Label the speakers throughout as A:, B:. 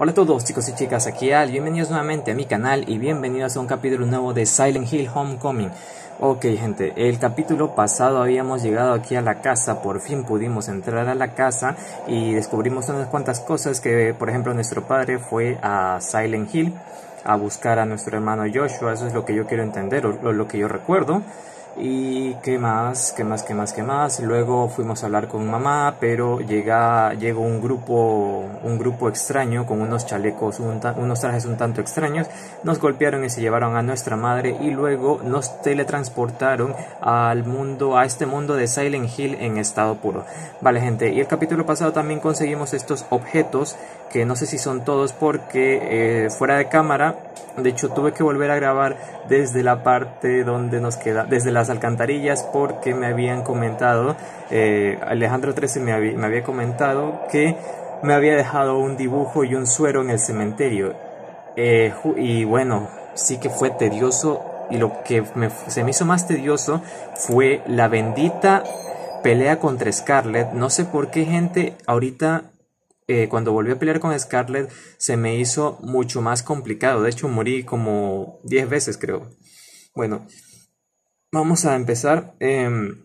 A: Hola a todos chicos y chicas, aquí Al, bienvenidos nuevamente a mi canal y bienvenidos a un capítulo nuevo de Silent Hill Homecoming. Ok gente, el capítulo pasado habíamos llegado aquí a la casa, por fin pudimos entrar a la casa y descubrimos unas cuantas cosas que por ejemplo nuestro padre fue a Silent Hill a buscar a nuestro hermano Joshua, eso es lo que yo quiero entender o lo que yo recuerdo. Y qué más, qué más, qué más, qué más. Luego fuimos a hablar con mamá, pero llega, llegó un grupo, un grupo extraño con unos chalecos, unos trajes un tanto extraños. Nos golpearon y se llevaron a nuestra madre y luego nos teletransportaron al mundo, a este mundo de Silent Hill en estado puro. Vale, gente. Y el capítulo pasado también conseguimos estos objetos que no sé si son todos porque eh, fuera de cámara de hecho, tuve que volver a grabar desde la parte donde nos queda, desde las alcantarillas, porque me habían comentado, eh, Alejandro 13 me había, me comentado que me había dejado un dibujo y un suero en el cementerio. Eh, y bueno, sí que fue tedioso. Y lo que se me hizo más tedioso fue la bendita pelea contra Scarlett. No sé por qué gente ahorita eh, cuando volví a pelear con Scarlett se me hizo mucho más complicado. De hecho, morí como 10 veces, creo. Bueno, vamos a empezar. Em,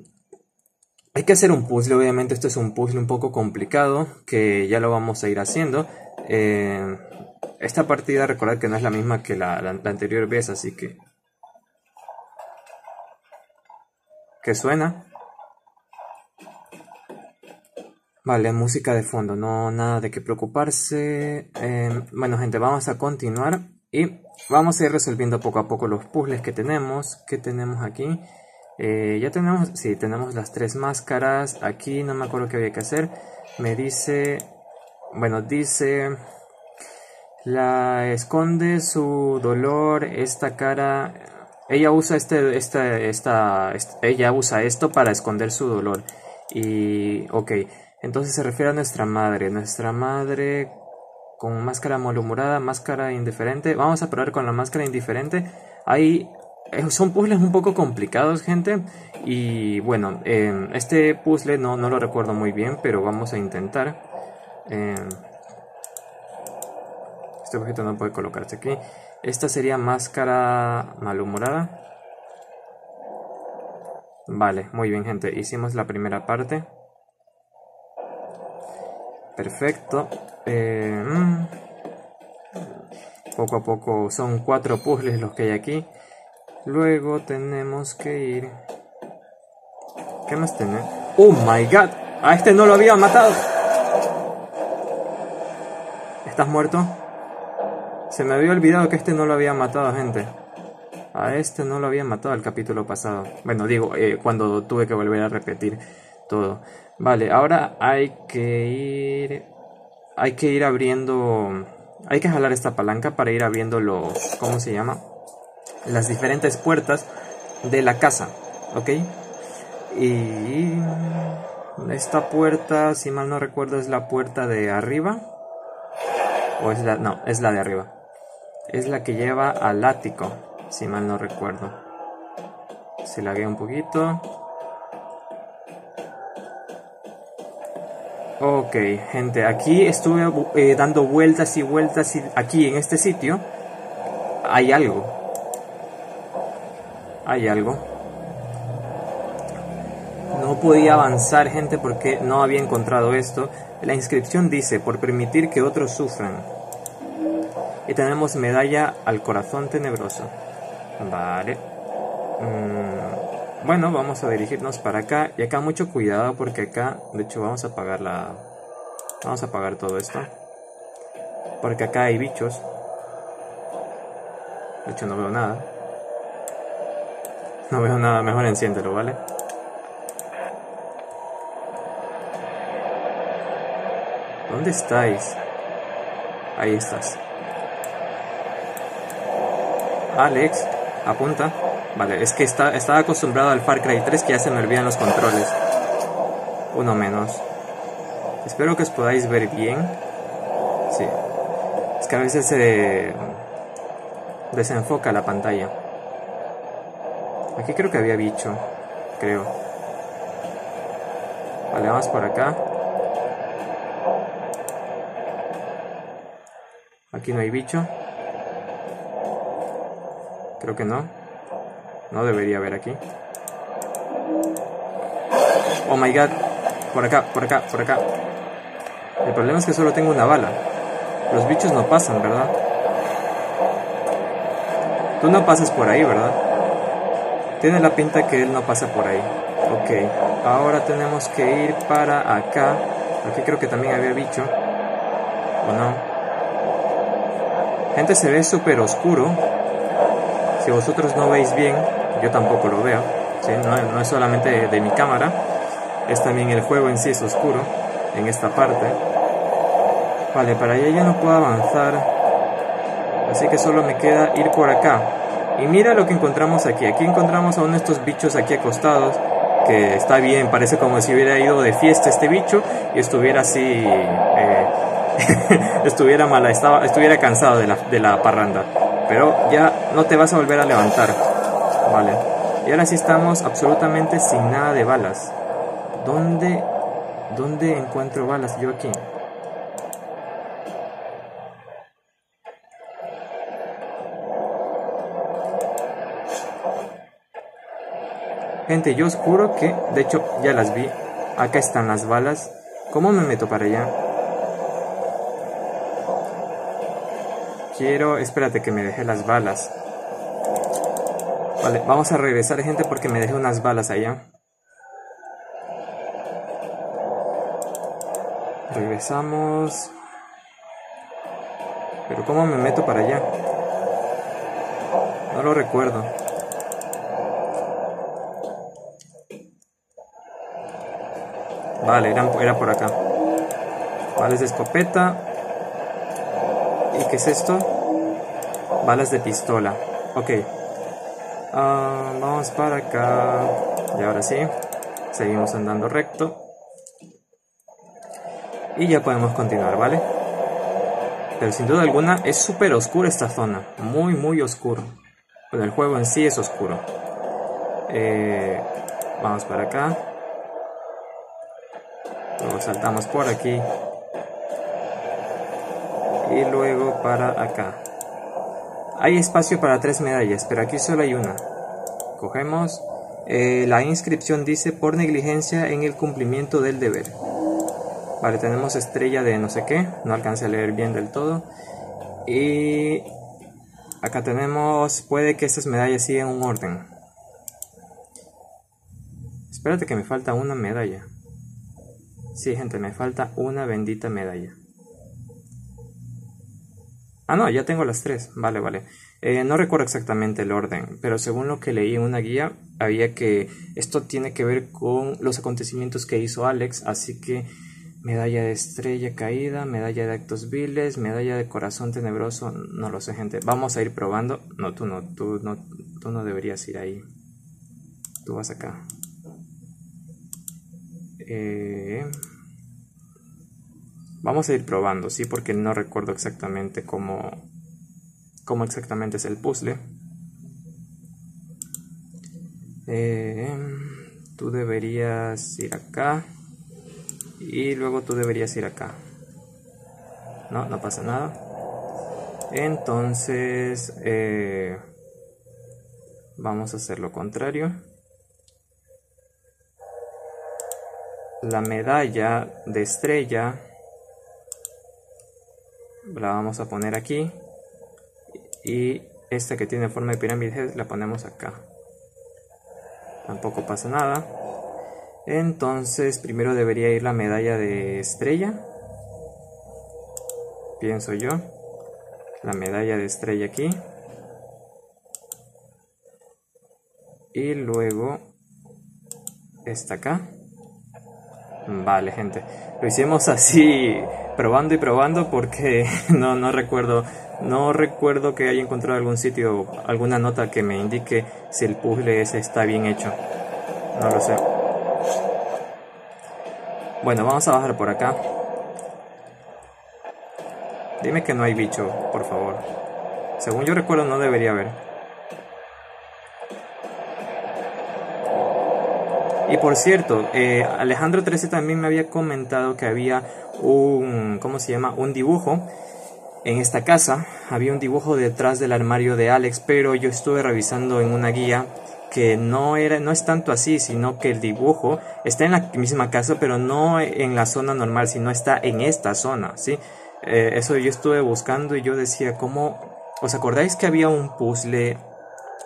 A: hay que hacer un puzzle, obviamente esto es un puzzle un poco complicado, que ya lo vamos a ir haciendo. Em, esta partida, recordad que no es la misma que la, anterior vez, así que... ¿Qué suena? Vale, música de fondo, no nada de qué preocuparse. Em, bueno, gente, vamos a continuar y vamos a ir resolviendo poco a poco los puzzles que tenemos. ¿Qué tenemos aquí? Eh, ya tenemos, sí, tenemos las tres máscaras. Aquí no me acuerdo qué había que hacer. Me dice, bueno, dice, la esconde su dolor, esta cara. Ella usa este, esta, esta, ella usa esto para esconder su dolor. Y, ok. Entonces se refiere a nuestra madre. Nuestra madre con máscara malhumorada, máscara indiferente. Vamos a probar con la máscara indiferente. Ahí eh, son puzzles un poco complicados, gente. Y bueno, em, este puzzle no, no, lo recuerdo muy bien, pero vamos a intentar. Em, este objeto no puede colocarse aquí. Esta sería máscara malhumorada. Vale, muy bien, gente. Hicimos la primera parte. Perfecto. Eh, mm. poco a poco son cuatro puzzles los que hay aquí. Luego tenemos que ir... ¿Qué más tenemos? ¡Oh my god! A este no lo había matado. ¿Estás muerto? Se me había olvidado que este no lo había matado, gente. A este no lo había matado el capítulo pasado. Bueno, digo, eh, cuando tuve que volver a repetir todo. Vale, ahora hay que ir... Hay que ir abriendo... Hay que jalar esta palanca para ir abriendo los... ¿Cómo se llama? Las diferentes puertas de la casa, ¿ok? Y... Esta puerta, si mal no recuerdo, es la puerta de arriba. O es la... No, es la de arriba. Es la que lleva al ático, si mal no recuerdo. Se la un poquito. Ok, gente, aquí estuve eh, dando vueltas y vueltas y aquí en este sitio hay algo. Hay algo. No podía avanzar, gente, porque no había encontrado esto. La inscripción dice, por permitir que otros sufran. Y tenemos medalla al corazón tenebroso. Vale. Mm. Bueno, vamos a dirigirnos para acá. Y acá mucho cuidado porque acá, de hecho vamos a apagar la... Vamos a apagar todo esto. Porque acá hay bichos. De hecho no veo nada. No veo nada, mejor enciéndelo, ¿vale? ¿Dónde estáis? Ahí estás. Alex, apunta. Vale, es que está, estaba acostumbrado al Far Cry 3 que ya se me olvidan los controles. Uno menos. Espero que os podáis ver bien. Sí. Es que a veces se desenfoca la pantalla. Aquí creo que había bicho. Creo. Vale, vamos por acá. Aquí no hay bicho. Creo que no. No debería haber aquí. Oh my god. Por acá, por acá, por acá. El problema es que solo tengo una bala. Los bichos no pasan, ¿verdad? Tú no pasas por ahí, ¿verdad? Tiene la pinta que él no pasa por ahí. Ok, ahora tenemos que ir para acá. Aquí creo que también había bicho. ¿O no? Gente, se ve súper oscuro. Si vosotros no veis bien, yo tampoco lo veo. No, es solamente de mi cámara. Es también el juego en sí es oscuro. En esta parte. Vale, para allá ya no puedo avanzar. Así que solo me queda ir por acá. Y mira lo que encontramos aquí. Aquí encontramos a uno de estos bichos aquí acostados. Que está bien, parece como si hubiera ido de fiesta este bicho y estuviera así. Eh, estuviera mala, estaba, estuviera cansado de la, de la parranda. Pero ya no te vas a volver a levantar. Vale. Y ahora sí estamos absolutamente sin nada de balas. ¿Dónde, dónde encuentro balas yo aquí? Gente, yo os juro que, de hecho, ya las vi. Acá están las balas. ¿Cómo me meto para allá? Quiero... Espérate que me dejé las balas. Vale, vamos a regresar, gente, porque me dejé unas balas allá. Regresamos. Pero ¿cómo me meto para allá? No lo recuerdo. Vale, era, por acá. Balas de escopeta. ¿Y qué es esto? Balas de pistola. Ok. Ah, vamos para acá. Y ahora sí. Seguimos andando recto. Y ya podemos continuar, ¿vale? Pero sin duda alguna es súper oscura esta zona. Muy, muy oscuro. Pero el juego en sí es oscuro. Eh, vamos para acá. Luego saltamos por aquí. Y luego para acá. Hay espacio para tres medallas, pero aquí solo hay una. Cogemos. Eh, la inscripción dice por negligencia en el cumplimiento del deber. Vale, tenemos estrella de no sé qué. No alcancé a leer bien del todo. Y acá tenemos, puede que estas medallas sigan un orden. Espérate que me falta una medalla. Sí, gente, me falta una bendita medalla. Ah, no, ya tengo las tres. Vale, vale. Eh, no recuerdo exactamente el orden, pero según lo que leí en una guía, había que esto tiene que ver con los acontecimientos que hizo Alex, así que medalla de estrella caída, medalla de actos viles, medalla de corazón tenebroso, no lo sé, gente. Vamos a ir probando. No, tú no, tú no, tú no deberías ir ahí. Tú vas acá. Eh, vamos a ir probando, ¿sí? Porque no recuerdo exactamente cómo, cómo exactamente es el puzzle. Eh, tú deberías ir acá. Y luego tú deberías ir acá. No, no pasa nada. Entonces, eh, vamos a hacer lo contrario. la medalla de estrella la vamos a poner aquí. Y esta que tiene forma de pirámide la ponemos acá. Tampoco pasa nada. Entonces primero debería ir la medalla de estrella. Pienso yo. La medalla de estrella aquí. Y luego esta acá Vale, gente. Lo hicimos así, probando y probando porque no, no recuerdo, no recuerdo que haya encontrado algún sitio, alguna nota que me indique si el puzzle ese está bien hecho. No lo sé. Bueno, vamos a bajar por acá. Dime que no hay bicho, por favor. Según yo recuerdo no debería haber. Y por cierto, eh, Alejandro 13 también me había comentado que había un, ¿cómo se llama? Un dibujo en esta casa. Había un dibujo detrás del armario de Alex, pero yo estuve revisando en una guía que no era no es tanto así, sino que el dibujo está en la misma casa, pero no en la zona normal, sino está en esta zona, ¿sí? Eh, eso yo estuve buscando y yo decía, ¿cómo? ¿Os acordáis que había un puzzle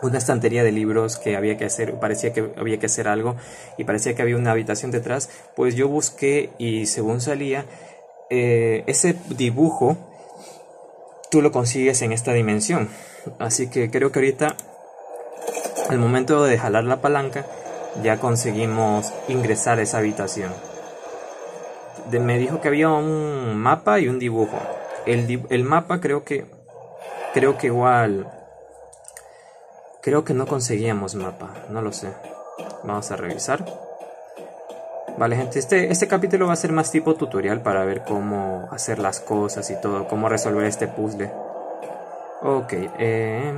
A: una estantería de libros que había que hacer, parecía que había que hacer algo y parecía que había una habitación detrás, pues yo busqué y según salía, eh, ese dibujo tú lo consigues en esta dimensión. Así que creo que ahorita, al momento de jalar la palanca, ya conseguimos ingresar a esa habitación. me dijo que había un mapa y un dibujo. El, el mapa creo que, creo que igual Creo que no conseguíamos mapa, no lo sé. Vamos a revisar. Vale, gente, este, este capítulo va a ser más tipo tutorial para ver cómo hacer las cosas y todo, cómo resolver este puzzle. Ok, eh,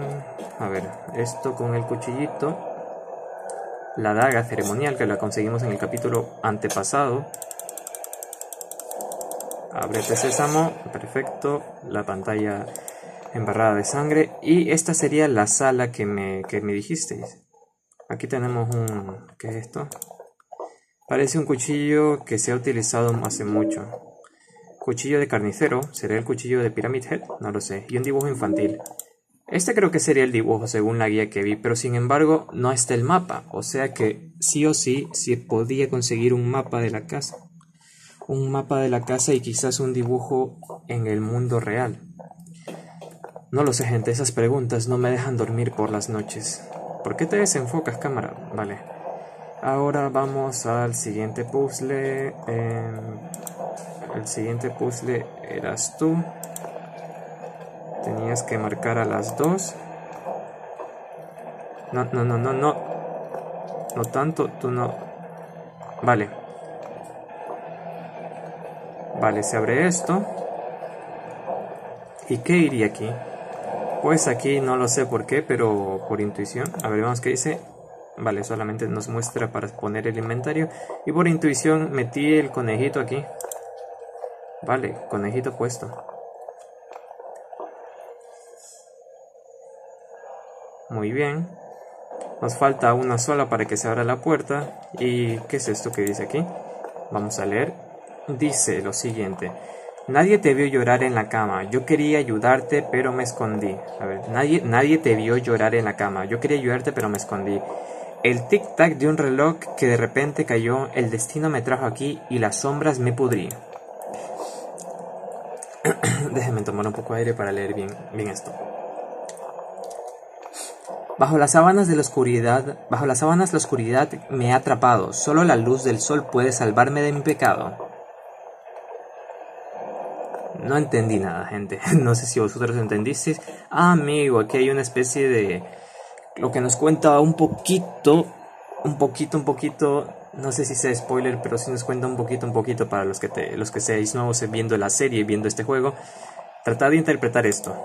A: a ver, esto con el cuchillito. La daga ceremonial que la conseguimos en el capítulo antepasado. Abrete sésamo, perfecto. La pantalla embarrada de sangre. Y esta sería la sala que me, que me dijisteis. Aquí tenemos un... ¿Qué es esto? Parece un cuchillo que se ha utilizado hace mucho. Cuchillo de carnicero, ¿será el cuchillo de Pyramid Head? No lo sé. Y un dibujo infantil. Este creo que sería el dibujo según la guía que vi, pero sin embargo no está el mapa, o sea que sí o sí, sí podía conseguir un mapa de la casa. Un mapa de la casa y quizás un dibujo en el mundo real. No lo sé, gente, esas preguntas no me dejan dormir por las noches. ¿Por qué te desenfocas, cámara? Vale. Ahora vamos al siguiente puzzle. Em, el siguiente puzzle eras tú. Tenías que marcar a las dos. No, no, no, no, no. No tanto, tú no. Vale. Vale, se abre esto. ¿Y qué iría aquí? Pues aquí no lo sé por qué, pero por intuición. A ver, vamos qué dice. Vale, solamente nos muestra para poner el inventario. Y por intuición metí el conejito aquí. Vale, conejito puesto. Muy bien. Nos falta una sola para que se abra la puerta. ¿Y qué es esto que dice aquí? Vamos a leer. Dice lo siguiente. Nadie te vio llorar en la cama. Yo quería ayudarte, pero me escondí. A ver, nadie, nadie te vio llorar en la cama. Yo quería ayudarte, pero me escondí. El tic-tac de un reloj que de repente cayó, el destino me trajo aquí y las sombras me pudrí. Déjenme tomar un poco de aire para leer bien, bien esto. Bajo las sábanas de la oscuridad, bajo las sábanas la oscuridad me ha atrapado. Solo la luz del sol puede salvarme de mi pecado. No entendí nada, gente. No sé si vosotros entendisteis. Ah, amigo, aquí hay una especie de... Lo que nos cuenta un poquito, un poquito, un poquito... No sé si sea spoiler, pero sí nos cuenta un poquito, un poquito para los que, te, los que seáis nuevos viendo la serie y viendo este juego. Tratad de interpretar esto.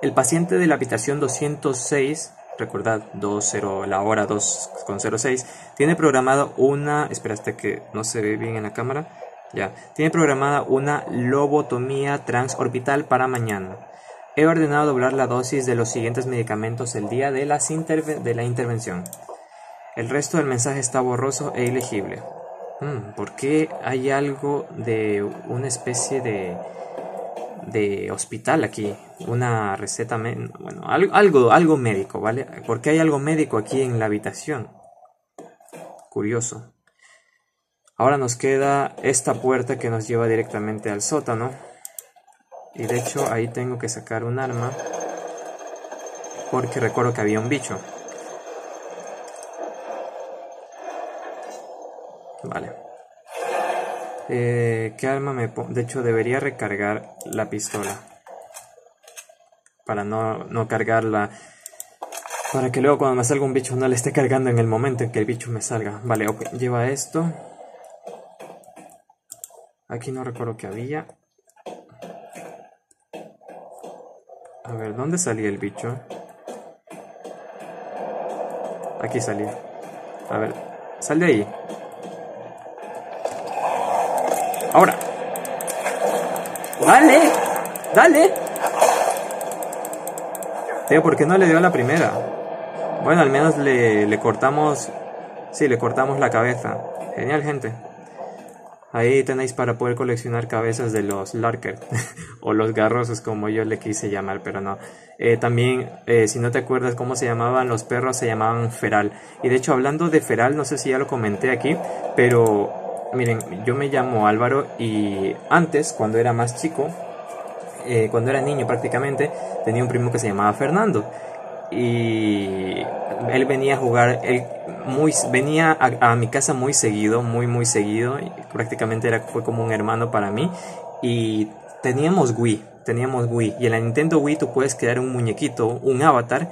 A: El paciente de la habitación 206 recordad 20 la hora 2.06 tiene programado una espera hasta que no se ve bien en la cámara ya, tiene programada una lobotomía transorbital para mañana. He ordenado doblar la dosis de los siguientes medicamentos el día de, de la intervención. El resto del mensaje está borroso e ilegible. Hmm, ¿Por qué hay algo de una especie de, de hospital aquí? Una receta, bueno, algo, algo médico, ¿vale? ¿Por qué hay algo médico aquí en la habitación? Curioso. Ahora nos queda esta puerta que nos lleva directamente al sótano. Y de hecho ahí tengo que sacar un arma. Porque recuerdo que había un bicho. Vale. Eh, ¿Qué arma me pongo? De hecho debería recargar la pistola. Para no, no cargarla. Para que luego cuando me salga un bicho no le esté cargando en el momento en que el bicho me salga. Vale. Lleva esto. Aquí no recuerdo que había. A ver, ¿dónde salía el bicho? Aquí salía. A ver, sal de ahí. Ahora. ¡Vale! ¡Dale! Tío, ¿por qué no le dio la primera? Bueno, al menos le cortamos... Sí, le cortamos la cabeza. Genial, gente. Ahí tenéis para poder coleccionar cabezas de los Larker o los garrosos como yo le quise llamar, pero no. Eh, también, eh, si no te acuerdas cómo se llamaban los perros, se llamaban feral. Y de hecho, hablando de feral, no sé si ya lo comenté aquí, pero miren, yo me llamo Álvaro y antes, cuando era más chico, eh, cuando era niño prácticamente, tenía un primo que se llamaba Fernando y él venía a jugar, él muy, venía a, mi casa muy seguido, muy muy seguido, prácticamente era, fue como un hermano para mí y teníamos Wii, teníamos Wii y en la Nintendo Wii tú puedes crear un muñequito, un avatar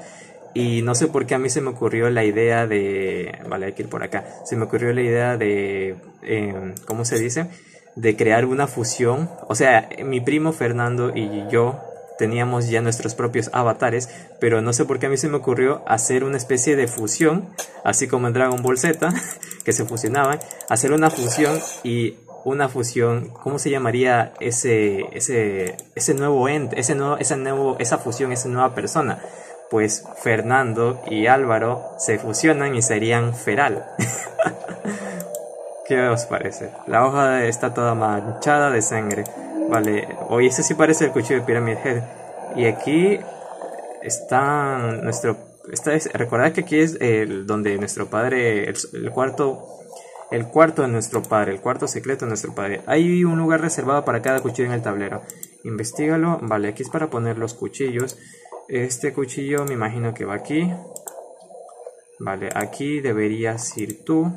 A: y no sé por qué a mí se me ocurrió la idea de, vale hay que ir por acá, se me ocurrió la idea de, eh, ¿cómo se dice? De crear una fusión, o sea, mi primo Fernando y yo teníamos ya nuestros propios avatares, pero no sé por qué a mí se me ocurrió hacer una especie de fusión, así como en Dragon Ball Z, que se fusionaban, hacer una fusión y una fusión, ¿cómo se llamaría ese, ese, ese nuevo ente, ese nuevo, esa, nuevo, esa fusión, esa nueva persona? Pues Fernando y Álvaro se fusionan y serían Feral. ¿Qué os parece? La hoja está toda manchada de sangre. Vale, hoy ese sí parece el cuchillo de Pyramid Head. Y aquí está nuestro... Esta es, recordad que aquí es el, donde nuestro padre, el, cuarto el cuarto de nuestro padre, el cuarto secreto de nuestro padre. Hay un lugar reservado para cada cuchillo en el tablero. Investígalo. Vale, aquí es para poner los cuchillos. Este cuchillo me imagino que va aquí. Vale, aquí deberías ir tú.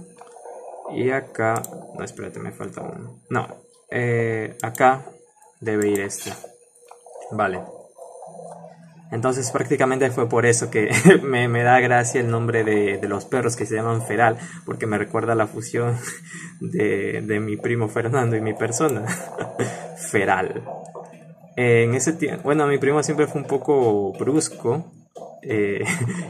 A: Y acá... No, espérate, me falta uno. No, eh, acá debe ir este. Vale. Entonces prácticamente fue por eso que me, da gracia el nombre de, los perros que se llaman Feral, porque me recuerda la fusión de, de mi primo Fernando y mi persona. Feral. en ese tiempo, bueno, mi primo siempre fue un poco brusco eh,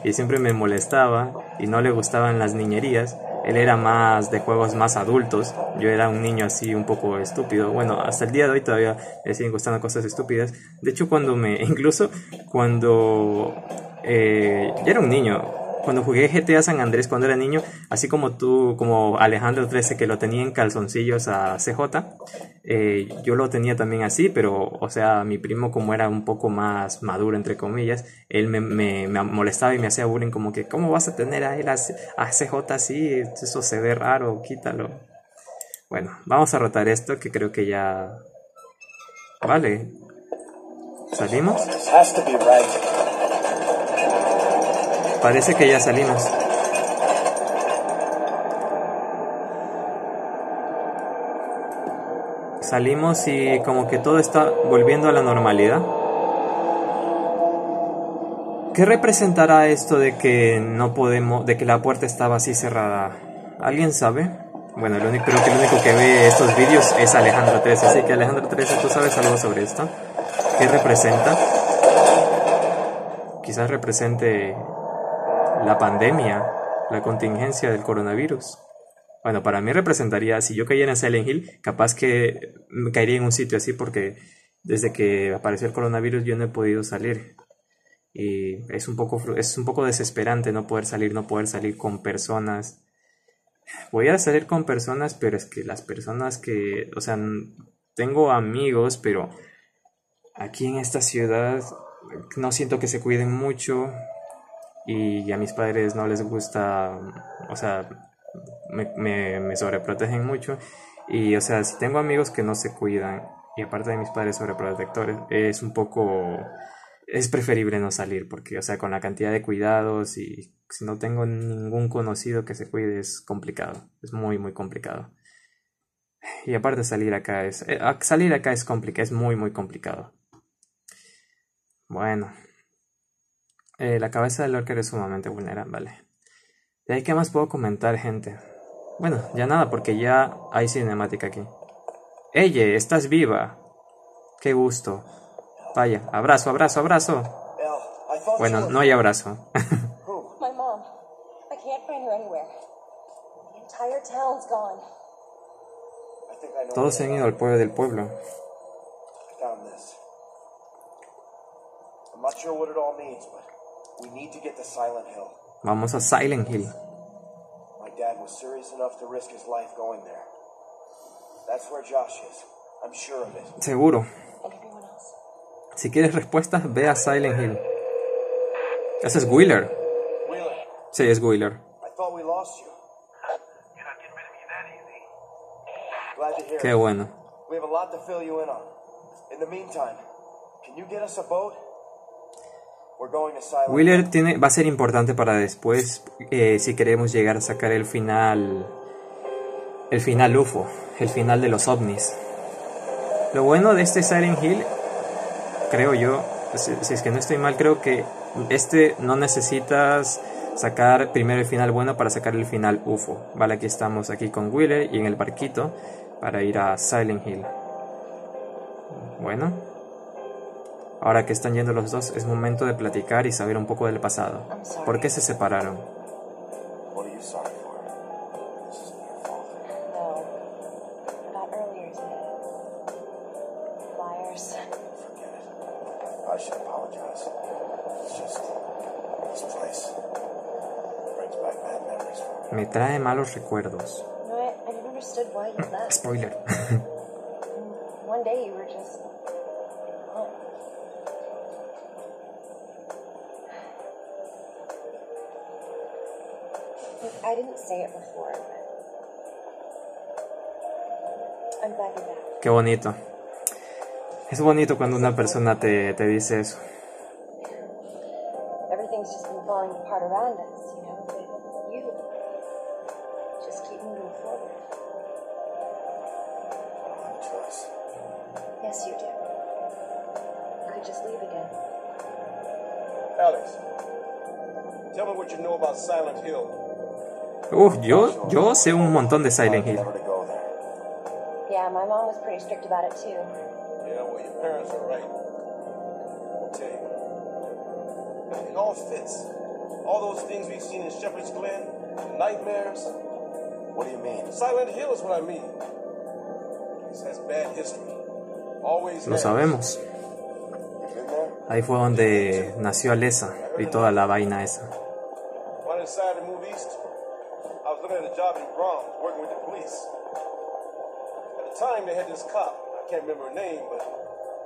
A: y siempre me molestaba y no le gustaban las niñerías. Él era más de juegos más adultos. Yo era un niño así un poco estúpido. Bueno, hasta el día de hoy todavía me siguen gustando cosas estúpidas. De hecho, cuando me, incluso cuando eh, yo era un niño, cuando jugué GTA San Andrés cuando era niño, así como tú, como Alejandro 13 que lo tenía en calzoncillos a CJ, eh, yo lo tenía también así, pero, o sea, mi primo como era un poco más maduro, entre comillas, él me, me, molestaba y me hacía bullying como que, ¿cómo vas a tener a él a, CJ así? Eso se ve raro, quítalo. Bueno, vamos a rotar esto que creo que ya... Vale. ¿Salimos? Parece que ya salimos. Salimos y como que todo está volviendo a la normalidad. ¿Qué representará esto de que no podemos, de que la puerta estaba así cerrada? ¿Alguien sabe? Bueno, el único, creo que el único que ve estos vídeos es Alejandro 13, así que Alejandro 13, ¿tú sabes algo sobre esto? ¿Qué representa? Quizás represente la pandemia, la contingencia del coronavirus. Bueno, para mí representaría, si yo cayera en Silent Hill, capaz que me caería en un sitio así porque desde que apareció el coronavirus yo no he podido salir. Y es un poco, es un poco desesperante no poder salir, no poder salir con personas. Voy a salir con personas, pero es que las personas que, o sea, tengo amigos, pero aquí en esta ciudad no siento que se cuiden mucho y a mis padres no les gusta, o sea, me, me, sobreprotegen mucho y, o sea, si tengo amigos que no se cuidan y aparte de mis padres sobreprotectores, es un poco, es preferible no salir porque, o sea, con la cantidad de cuidados y si no tengo ningún conocido que se cuide es complicado, es muy, muy complicado. Y aparte salir acá es, eh, salir acá es complicado, es muy, muy complicado. Bueno, eh, la cabeza del Lorker es sumamente vulnerable. ¿De ahí qué más puedo comentar, gente? Bueno, ya nada, porque ya hay cinemática aquí. ¡Eye! ¡Estás viva! ¡Qué gusto! Vaya, abrazo, abrazo, abrazo. Bueno, no hay abrazo. Todos se han ido al pueblo del pueblo.
B: I'm not sure what it all means, but we need to get to Silent Hill.
A: Vamos a Silent Hill.
B: My dad was serious enough to risk his life going there. That's where Josh is. I'm sure of it.
A: Seguro.
C: And.
A: Si quieres respuestas, ve a Silent Hill. Ese es Wheeler.
B: Wheeler,
A: Sí, es Wheeler.
B: I thought we lost you.
D: You're not getting rid of me that easy.
B: Glad to hear
A: Qué bueno.
B: We have a lot to fill you in on. In the meantime, can you get us a boat?
A: Wheeler tiene, va a ser importante para después eh, si queremos llegar a sacar el final. El final UFO, el final de los ovnis. Lo bueno de este Silent Hill, creo yo, si, es que no estoy mal, creo que este no necesitas sacar primero el final bueno para sacar el final UFO. Vale, aquí estamos aquí con Wheeler y en el barquito para ir a Silent Hill. Bueno. Ahora que están yendo los dos, es momento de platicar y saber un poco del pasado. ¿Por qué se separaron?
B: What are you sorry for?
A: Qué bonito. Es bonito cuando una persona te, te dice eso.
D: Things we've seen in Shepherd's Glen, the nightmares.
B: What do you mean?
D: Silent Hill is what I mean. This has bad history. Always
A: Lo sabemos. Ahí fue donde nació Alessa y toda la vaina esa.
D: Working with the police. At the time, they had this cop. I can't remember her name, but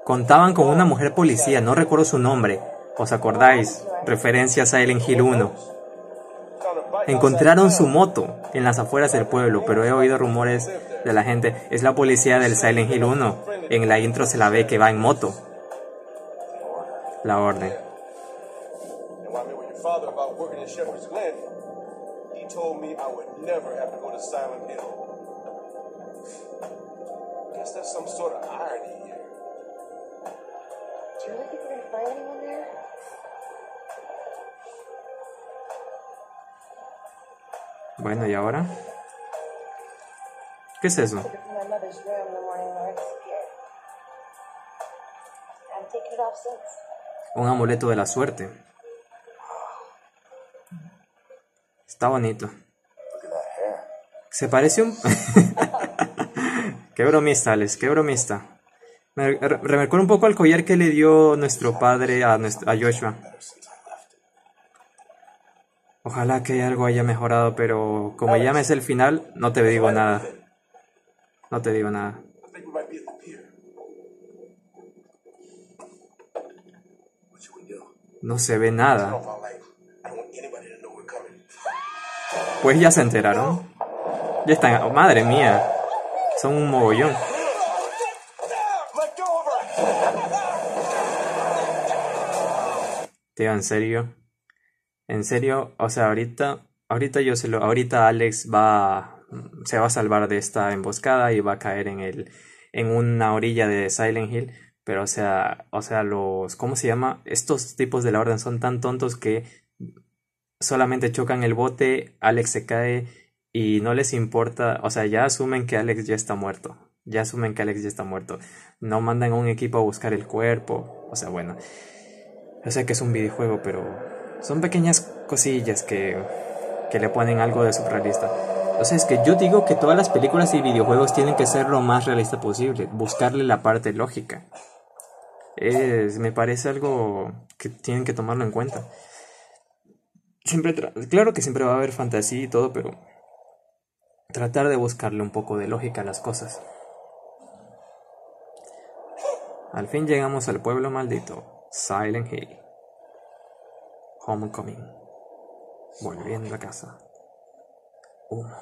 A: Contaban con una mujer policía, no recuerdo su nombre. ¿Os acordáis? Referencia a Silent Hill 1.
D: found a bike
A: Encontraron su moto en las afueras del pueblo, pero he oído rumores de la gente. Es la policía del Silent Hill 1. En la intro se la ve que va en moto. La orden.
D: Told me I would never have to go to Silent Hill. Guess there's some sort of irony here.
C: Do you really think we're gonna find anyone there?
A: Bueno, ¿y ahora? ¿Qué es eso?
C: I.
A: Un amuleto de la suerte. Está bonito.
B: Hair.
A: Se parece un... qué bromista, Alex, qué bromista. Me re- me recuerda un poco al collar que le dio nuestro padre a, nuestro, a Joshua. Ojalá que algo haya mejorado, pero como ya me es el final, no te digo nada. No te digo nada. No se ve nada. Pues ya se enteraron. Ya están... oh, madre mía. Son un mogollón. Tío, en serio. En serio, o sea, ahorita, ahorita yo se lo, ahorita Alex va, se va a salvar de esta emboscada y va a caer en el, en una orilla de Silent Hill. Pero, o sea, o sea, los, ¿cómo se llama? Estos tipos de la orden son tan tontos que solamente chocan el bote, Alex se cae y no les importa, o sea, ya asumen que Alex ya está muerto. Ya asumen que Alex ya está muerto. No mandan a un equipo a buscar el cuerpo. O sea, bueno. Yo sé que es un videojuego, pero son pequeñas cosillas que, que le ponen algo de surrealista. O sea, es que yo digo que todas las películas y videojuegos tienen que ser lo más realista posible, buscarle la parte lógica. Es, me parece algo que tienen que tomarlo en cuenta. Siempre, claro que siempre va a haber fantasía y todo, pero tratar de buscarle un poco de lógica a las cosas. Al fin llegamos al pueblo maldito, Silent Hill. Homecoming. Volviendo a casa. Humo.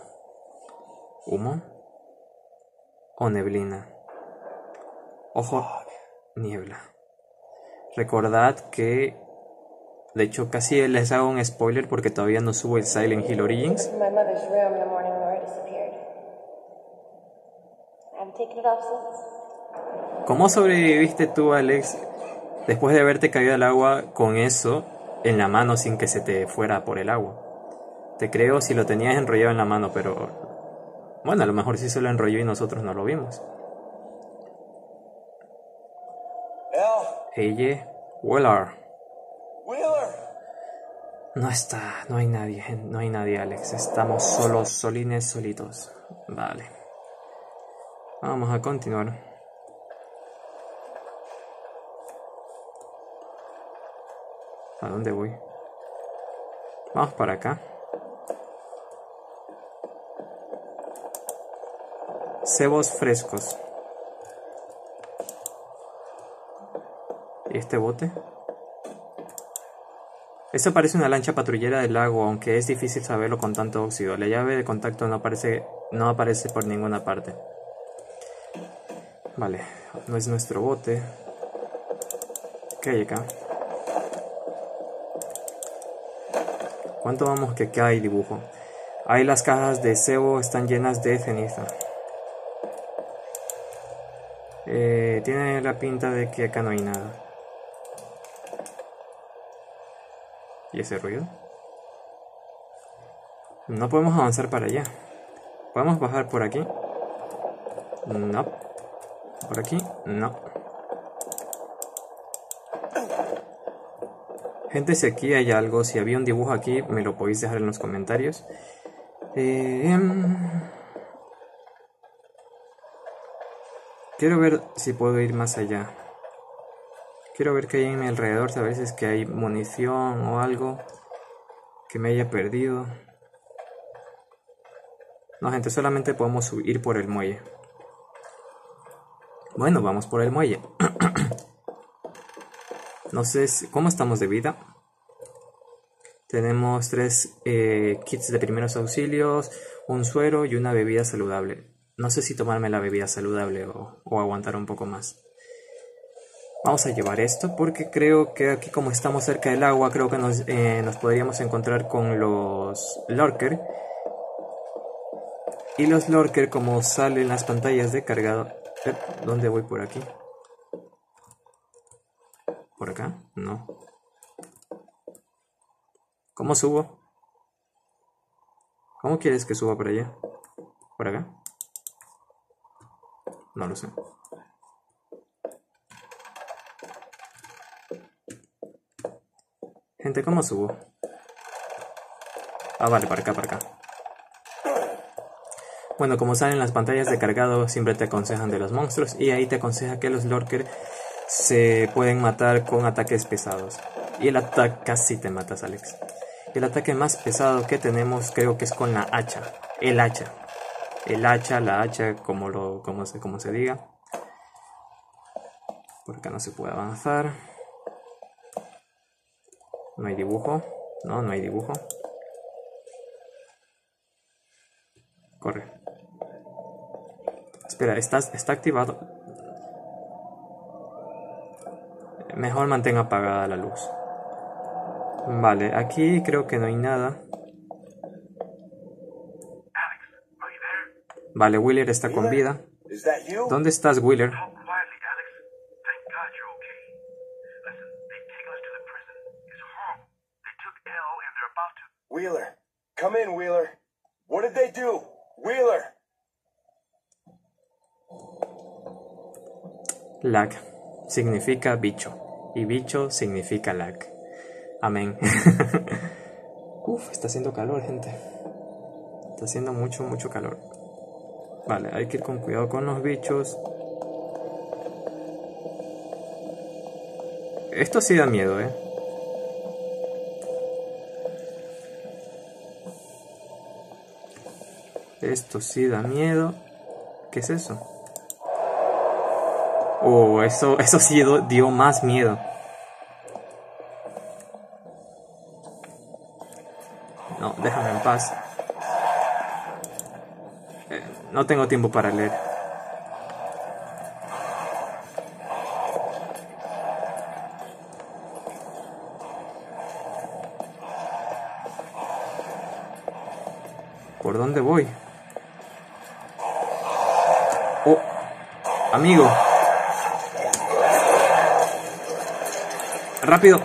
A: ¿Humo? ¿O neblina? Ojo, niebla. Recordad que, de hecho, casi les hago un spoiler porque todavía no subo el Silent Hill Origins. ¿Cómo sobreviviste tú, Alex, después de haberte caído al agua con eso en la mano sin que se te fuera por el agua? Te creo si lo tenías enrollado en la mano, pero bueno, a lo mejor sí se lo enrolló y nosotros no lo vimos. Ella, Wheeler. No está, no hay nadie, no hay nadie, Alex. Estamos solos, solines, solitos. Vale. Vamos a continuar. ¿A dónde voy? Vamos para acá. Cebos frescos. ¿Y este bote? Esto parece una lancha patrullera del lago, aunque es difícil saberlo con tanto óxido. La llave de contacto no aparece, no aparece por ninguna parte. Vale, no es nuestro bote. ¿Qué hay acá? ¿Cuánto vamos que acá hay dibujo? Ahí las cajas de cebo están llenas de ceniza. Eh, tiene la pinta de que acá no hay nada. Ese ruido? No podemos avanzar para allá. ¿Podemos bajar por aquí? No. ¿Por aquí? No. Gente, si aquí hay algo, si había un dibujo aquí, me lo podéis dejar en los comentarios. Eh, em, quiero ver si puedo ir más allá. Quiero ver qué hay en mi alrededor, a veces que hay munición o algo que me haya perdido. No, gente, solamente podemos subir por el muelle. Bueno, vamos por el muelle. no sé cómo estamos de vida. Tenemos tres eh, kits de primeros auxilios, un suero y una bebida saludable. No sé si tomarme la bebida saludable o aguantar un poco más. Vamos a llevar esto porque creo que aquí como estamos cerca del agua, creo que nos, eh, nos podríamos encontrar con los lurker. Y los lurker como salen las pantallas de cargado... Eh, ¿Dónde voy por aquí? ¿Por acá? No. ¿Cómo subo? ¿Cómo quieres que suba por allá? ¿Por acá? No lo sé. Gente, ¿cómo subo? Ah, vale, para acá, para acá. Bueno, como salen las pantallas de cargado, siempre te aconsejan de los monstruos y ahí te aconseja que los lurker se pueden matar con ataques pesados. Y el ataque casi te matas, Alex. El ataque más pesado que tenemos creo que es con la hacha. El hacha. El hacha, la hacha, como, lo, como, se, como se diga. Por acá no se puede avanzar. No hay dibujo. No, no hay dibujo. Corre. Espera, ¿estás, está activado. Mejor mantenga apagada la luz. Vale, aquí creo que no hay nada. Vale, Wheeler está con vida. ¿Dónde estás, Wheeler?
D: Do? Wheeler.
A: Significa bicho y bicho significa lag. Amén. Uf, está haciendo calor, gente. Está haciendo mucho, mucho calor. Vale, hay que ir con cuidado con los bichos. Esto sí da miedo, eh. Esto sí da miedo. ¿Qué es eso? Oh, eso, eso sí dio más miedo. No, déjame en paz. Eh, no tengo tiempo para leer. ¿Por dónde voy? Amigo. Rápido,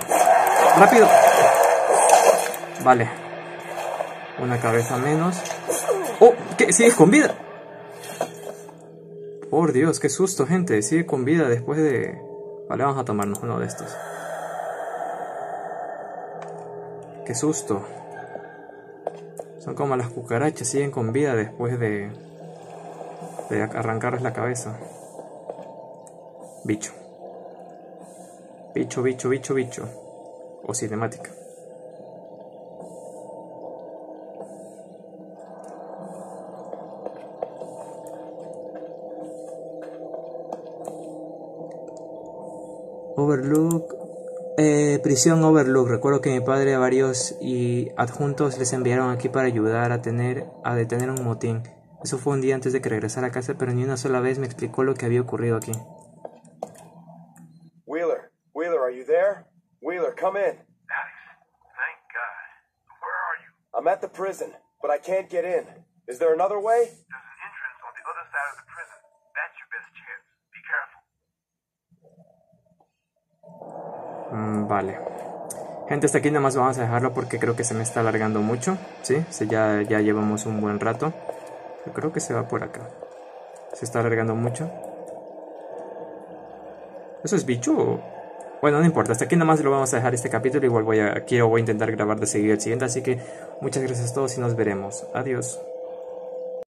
A: rápido. Vale. Una cabeza menos. Oh, ¿qué? ¿Sigue con vida? Por Dios, qué susto, gente. Sigue con vida después de... Vale, vamos a tomarnos uno de estos. Qué susto. Son como las cucarachas, siguen con vida después de, de arrancarles la cabeza. Bicho. Bicho, bicho, bicho, bicho. O cinemática. Overlook. Eh, prisión Overlook. Recuerdo que mi padre a varios y adjuntos les enviaron aquí para ayudar a, tener, a detener un motín. Eso fue un día antes de que regresara a casa, pero ni una sola vez me explicó lo que había ocurrido aquí.
B: Wheeler, Wheeler, are you there? Wheeler, come in.
E: Alex, thank God. Where are you?
B: I'm at the prison, but I can't get in. Is there another way?
E: There's an entrance on the other side of the prison. That's your best chance. Be careful.
A: Mm, vale. Gente, hasta aquí nada más vamos a dejarlo porque creo que se me está alargando mucho. ¿Sí? sí ya, ya llevamos un buen rato. Yo creo que se va por acá. Se está alargando mucho. ¿Eso es bicho o...? Bueno, no importa. Hasta aquí nada más lo vamos a dejar este capítulo. Igual voy a... Quiero voy a intentar grabar de seguir el siguiente. Así que muchas gracias a todos y nos veremos. Adiós.